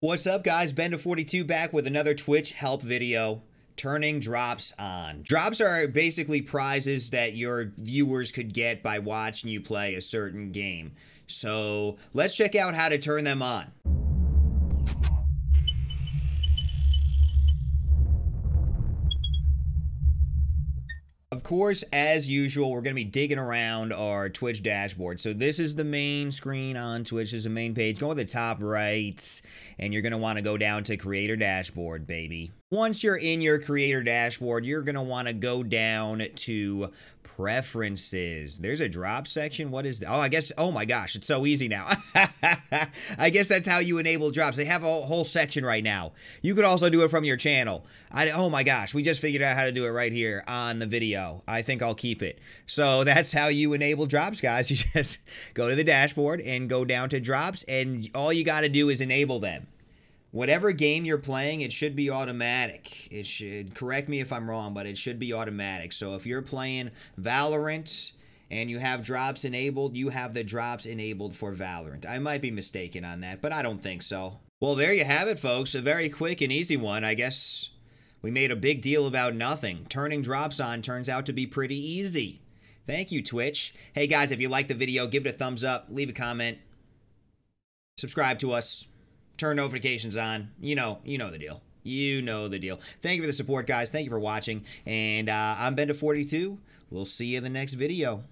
What's up, guys? Benda42 back with another Twitch help video. Turning drops on. Drops are basically prizes that your viewers could get by watching you play a certain game. So let's check out how to turn them on. Of course, as usual, we're going to be digging around our Twitch dashboard. So this is the main screen on Twitch. This is the main page. Go to the top right, and you're going to want to go down to Creator Dashboard, baby. Once you're in your Creator Dashboard, you're going to want to go down to preferences. There's a drop section. What is that? Oh, I guess, oh my gosh, it's so easy now. I guess that's how you enable drops. They have a whole section right now. You could also do it from your channel. I, oh my gosh, we just figured out how to do it right here on the video. I think I'll keep it. So that's how you enable drops, guys. You just go to the dashboard and go down to drops, and all you got to do is enable them whatever game you're playing, it should be automatic. It should, correct me if I'm wrong, but it should be automatic. So if you're playing Valorant and you have drops enabled, you have the drops enabled for Valorant. I might be mistaken on that, but I don't think so. Well, there you have it, folks. A very quick and easy one. I guess we made a big deal about nothing. Turning drops on turns out to be pretty easy. Thank you, Twitch. Hey, guys, if you liked the video, give it a thumbs up, leave a comment, subscribe to us turn notifications on. You know, you know the deal. You know the deal. Thank you for the support, guys. Thank you for watching. And uh, I'm Benda42. We'll see you in the next video.